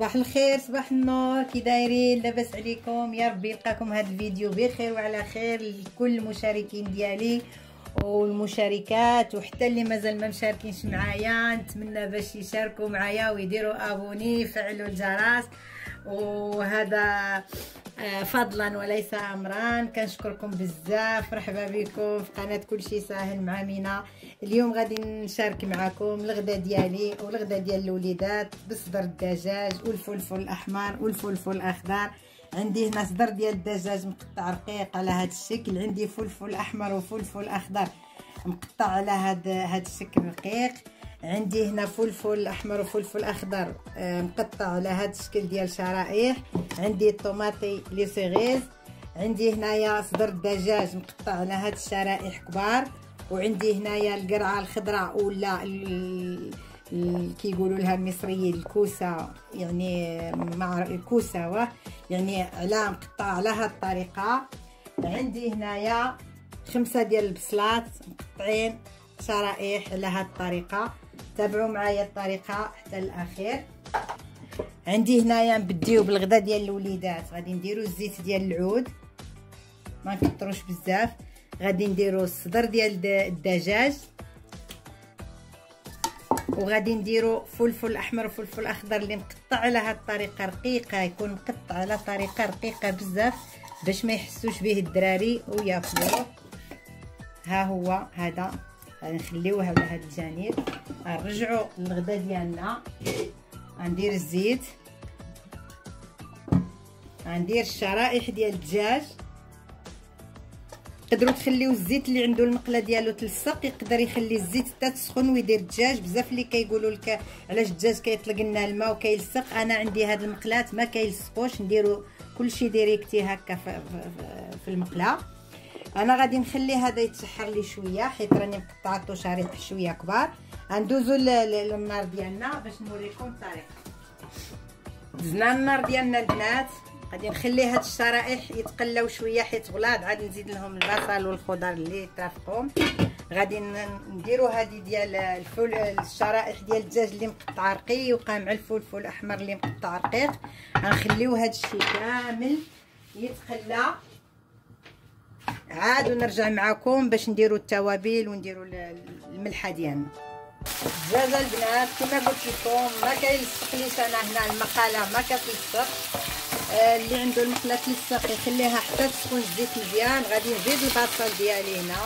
صباح الخير صباح النور. كي دايرين لاباس عليكم. يا ربي يلقاكم هذا الفيديو بخير وعلى خير لكل المشاركين ديالي والمشاركات. وحتى اللي مازال ما مشاركينش معايا نتمنى باش يشاركوا معايا ويديروا أبوني يفعلوا الجرس. وهذا آه، فضلا وليس امرا. كنشكركم بزاف. مرحبا بكم في قناة كل شيء ساهل مع مينا. اليوم غادي نشارك معكم الغدا ديالي والغدا ديال الوليدات بصدر الدجاج والفلفل الأحمر والفلفل الأخضر. عندي هنا صدر ديال الدجاج مقطع رقيق على هذا الشكل. عندي فلفل أحمر وفلفل أخضر مقطع على هذا هذا الشكل رقيق. عندي هنا فلفل أحمر وفلفل أخضر آه، مقطع على هذا الشكل ديال شرائح عندي الطوماطي لي سيغيز عندي هنايا صدر الدجاج مقطع على هاد الشرائح كبار. وعندي هنايا القرعة الخضراء ولا كيقولوا لها المصريين الكوسة يعني مع الكوسة يعني على مقطع على هاد الطريقة. عندي هنايا خمسة ديال البصلات مقطعين شرائح على هاد الطريقة. تابعوا معايا الطريقة حتى الأخير. عندي هنايا نبديو بالغدا ديال الوليدات. غادي نديرو الزيت ديال العود. ما نكثروش بزاف. غادي نديرو الصدر ديال الدجاج. وغادي نديرو فلفل أحمر وفلفل أخضر اللي مقطع على هاد الطريقة رقيقة. يكون مقطع على طريقة رقيقة بزاف باش ما يحسوش به الدراري وياكلوه ها هو هذا. غادي نخليوه على هذا الجانب. نرجعوا للغدا ديالنا. غندير الزيت. غندير الشرائح ديال الدجاج. تقدروا تخليو الزيت اللي عنده المقلة ديالو تلصق يقدر يخلي الزيت حتى تسخن ويدير الدجاج. بزاف اللي كيقولوا لك علاش الدجاج كيطلق لنا الماء وكيلصق. أنا عندي هاد المقلات ما كيلصقوش. نديرو كلشي ديريكتي هكا في المقلة. أنا غادي نخلي هذا يتسحر لي شوية حيت راني مقطعته شريح شوية كبار. غندوزو للنار ديالنا باش نوريكم الطريقة دزنا النار ديالنا البنات. غادي نخلي هاد الشرائح يتقلاو شوية حيت غلاض عاد نزيد لهم البصل والخضر اللي ترافقهم. غادي نديرو هادي ديال الفول الشرائح ديال الدجاج اللي مقطع رقيق مع الفلفل الأحمر اللي مقطع رقيق. غنخليو هاد الشيء كامل يتقلى. عاد ونرجع معكم باش نديرو التوابل ونديرو الملحة ديالنا. الدجاجه البنات كما قلت لكم ما كيلصقليش أنا هنا المقالة ما كتلصق آه اللي عنده المقله تلصق يخليها حتى تسخن الزيت مزيان غادي نزيد البصل ديالي هنا.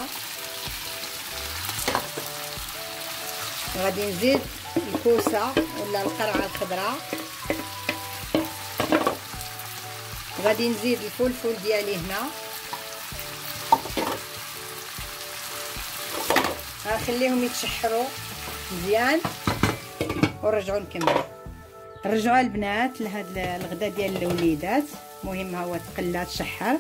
غادي نزيد الكوسة ولا القرعة الخضراء. غادي نزيد الفلفل ديالي هنا. غنخليهم يتشحروا مزيان ونرجعوا نكمل رجعوا البنات لهاد الغدا ديال الوليدات. مهم هو تقلى تشحر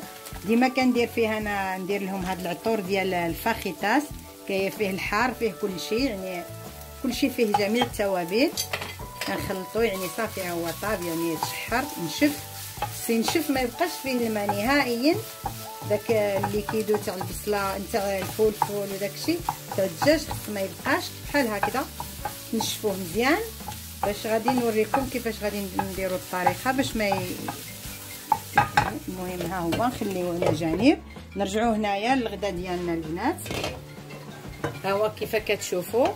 ديما كندير فيها أنا ندير لهم هاد العطور ديال الفاخيتاس. كاين فيه الحار فيه كل شيء يعني كل شيء فيه جميع التوابل. كنخلطو يعني صافي هو طاب يعني يتشحر نشف. سي نشف ما يبقاش فيه الماء نهائيا. داك الليكيدو تاع البصلة نتاع الفلفل وداكشي تاع الدجاج ما يبقاش بحال هكذا. نشفوه مزيان باش غادي نوريكم كيفاش غادي نديروا الطريقة باش ما ي... المهم ها هو نخليوه على جانب. نرجعوا هنايا للغدا ديالنا البنات. ها هو كيف كتشوفوا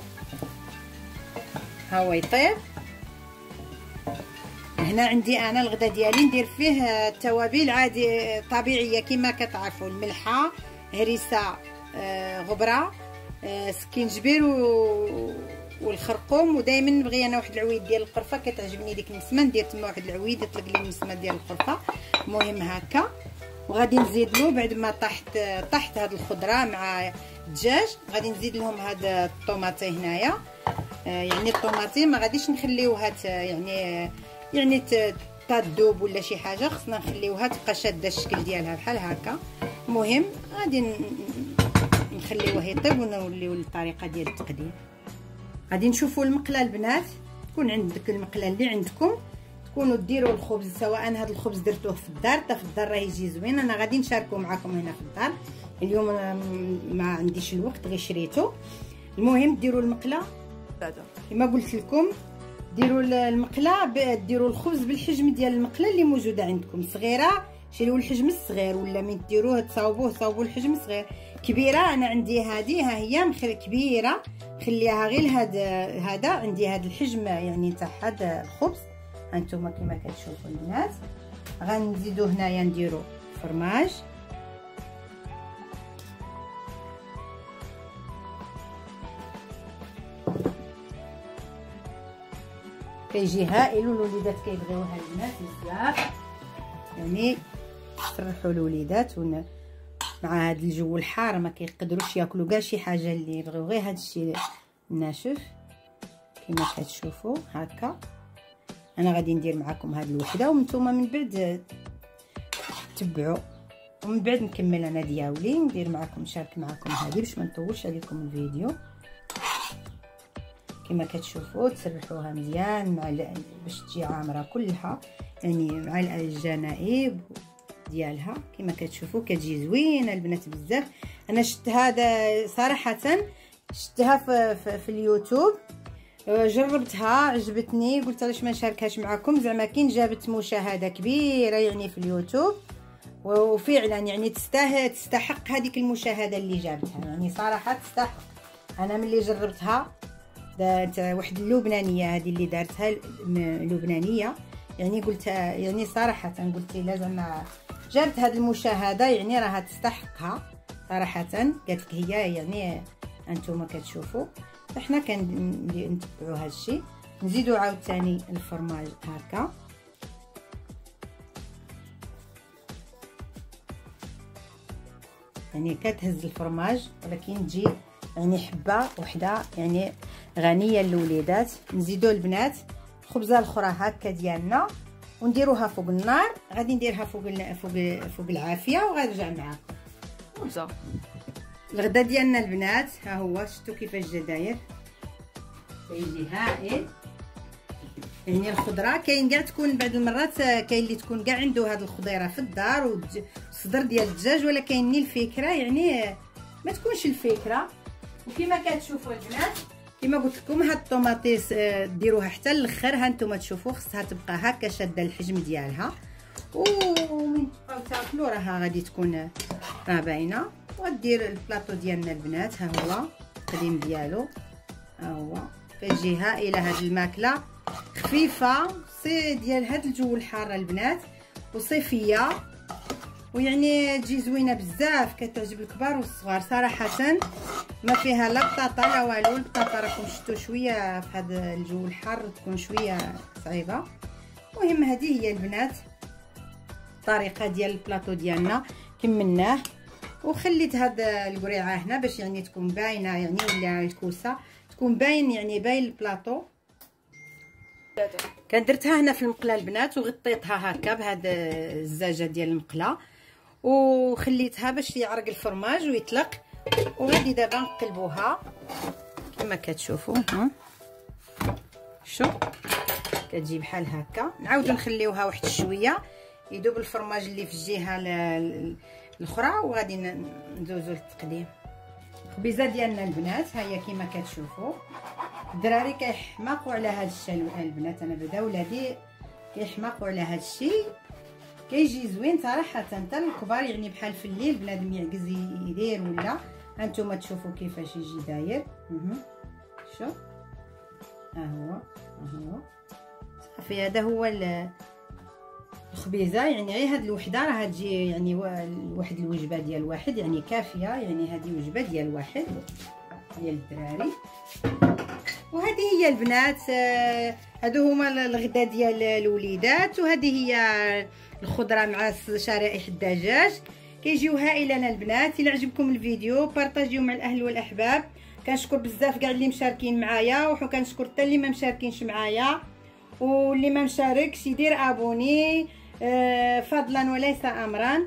ها هو يطيب. هنا عندي أنا الغدا ديالي ندير فيه التوابل عادي طبيعية كما كتعرفوا الملحة هريسة آه، غبرة آه، سكينجبير والخرقوم. ودائما نبغي أنا واحد العويد ديال القرفة كتعجبني ديك النسمة. ندير تما واحد العويد يطلق لي النسمة ديال القرفة. المهم هكا. وغادي نزيد له بعد ما طحت طحت هاد الخضرة مع الدجاج. غادي نزيد لهم هاد الطوماطي هنايا. آه، يعني الطوماطي ما غاديش نخليوها يعني يعني تذوب ولا شي حاجة خصنا نخليوها تبقى شادة الشكل ديالها بحال هكا. المهم غادي نخليوه يطيب ونوليو للطريقة ديال التقديم غادي نشوفوا المقله البنات تكون عندك المقله اللي عندكم. تكونوا ديروا الخبز سواء هذا الخبز درتوه في الدار حتى في الدار راه يجي زوين. أنا غادي نشاركو معكم هنا في الدار. اليوم ما عنديش الوقت غير شريته المهم ديروا المقله كما قلت لكم ديروا المقله ديروا الخبز بالحجم ديال المقله اللي موجوده عندكم. صغيرة شيلوا الحجم الصغير ولا من ديروه تصاوبوه صاوبوا الحجم الصغير كبيرة أنا عندي هذه ها هي مخلي كبيرة. خليها غير هاد هذا عندي هذا الحجم يعني تاع هذا الخبز. هانتوما كما كتشوفوا البنات غنزيدو هنايا نديرو فرماج. كيجي هائل والوليدات كيبغيوها البنات بزاف. يعني فرحوا الوليدات ون... مع هذا الجو الحار ما كيقدروش ياكلوا كاع شي حاجة اللي يبغيو. غير هذا الشيء الناشف كما كتشوفوا هكا. أنا غادي ندير معكم هذه الوحدة وأنتم من بعد تبعوا. ومن بعد نكمل أنا دياولي ندير معكم نشارك معكم هذه باش ما نطولش عليكم الفيديو. كما كتشوفوا تسرحوها مزيان مع باش تجي عامرة كلها يعني مع الجنائب ديالها. كما كتشوفوا كتجي زوينة البنات بزاف. أنا شفت هذا صراحة شفتها في, في, في اليوتيوب. جربتها عجبتني. قلت علاش ما نشاركهاش معكم زعما كي جابت مشاهدة كبيرة يعني في اليوتيوب. وفعلا يعني تستاهل تستحق هذيك المشاهدة اللي جابتها. يعني صراحة تستحق. أنا ملي جربتها واحد اللبنانية هذه اللي دارتها لبنانية. يعني قلت يعني صراحة قلت لا زعما جابت هذه المشاهدة يعني راها تستحقها صراحة. قالت لك هي يعني أنتم كتشوفوا. إحنا كنتبعوا هذا الشيء نزيدو عاوتاني الفرماج هكا. يعني كتهز الفرماج ولكن تجي يعني حبة وحدة يعني غنية للوليدات نزيدو البنات خبزة الاخرى هكا ديالنا ونديروها فوق النار غادي نديرها فوق فوق فوق العافية وغنرجع معاكم خبزه الغدا ديالنا البنات ها هو شفتوا كيفاش جا داير؟ كيجي هائل. يعني الخضرة كاين كاع تكون بعض المرات كاين اللي تكون كاع عنده هاد الخضيرة في الدار والصدر ديال الدجاج ولا كاين الفكرة يعني ما تكونش الفكرة. وكما كتشوفوا البنات كما قلت لكم هاد الطوماطيس آه، ديروها حتى الآخر ها نتوما تشوفوا خصها تبقى هكا شادة الحجم ديالها. ومن تبقاو تاكلوا راها غادي تكون راه باينه وغدير البلاطو ديالنا البنات ها هو التقديم ديالو. ها هو. كتجي هائله هاد الماكلة. خفيفة سي ديال هاد الجو الحار البنات. وصيفية. ويعني تجي زوينة بزاف كتعجب الكبار والصغار. صراحة ما فيها لا بطاطا لا والو البطاطا راكم شفتوا شوية في هذا الجو الحار تكون شوية صعيبة. المهم هذه هي البنات الطريقة ديال البلاطو ديالنا كملناه. وخليت هاد القريعة هنا باش يعني تكون باينة يعني ولا الكوسة تكون باين يعني باين البلاطو. كان درتها هنا في المقلة البنات وغطيتها هكا بهاد الزاجه ديال المقلة. وخليتها باش يعرق الفرماج ويطلق وغادي دابا نقلبوها. كما كتشوفوا ها. شو؟ كتجي بحال هكا. نعاودو نخليوها واحد شوية. يذوب الفرماج اللي في الجهة الأخرى وغادي ندوزو للتقديم الخبيزه ديالنا البنات ها هي كما كتشوفوا. الدراري كيحماقوا على هذا الشيء البنات. أنا بدا ولادي كيحماقوا على هذا الشيء. كيجي زوين صراحة حتى الكبار يعني بحال في الليل بنادم يعكز يدير ولا. هانتوما تشوفوا كيفاش يجي داير. شوف ها هو ها هو. صافي هذا هو الخبيزة. يعني غير هاد الوحدة راه تجي يعني واحد الوجبة ديال واحد يعني كافية. يعني هذه وجبه ديال واحد ديال الدراري. وهذه هي البنات آه، هادو هما الغدا ديال الوليدات. وهذه هي الخضرة مع شرائح الدجاج. كيجيو هائلين البنات. إلا عجبكم الفيديو بارطاجيو مع الأهل والأحباب. كنشكر بزاف كاع اللي مشاركين معايا وكنشكر حتى اللي ما مشاركينش معايا. واللي ما مشاركش يدير أبوني آه فضلا وليس امرا.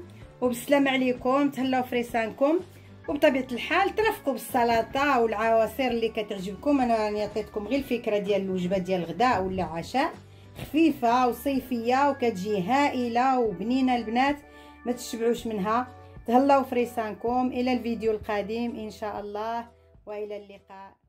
وبسلام عليكم تهلاو فريسانكم. وبطبيعة الحال ترافقوا بالسلطة والعواصر اللي كتعجبكم. أنا راني عطيتكم غير الفكرة ديال الوجبة ديال الغداء ولا عشاء. خفيفة وصيفية وكتجي هائلة وبنينه البنات ما تشبعوش منها. تهلاو فريسانكم إلى الفيديو القادم إن شاء الله وإلى اللقاء.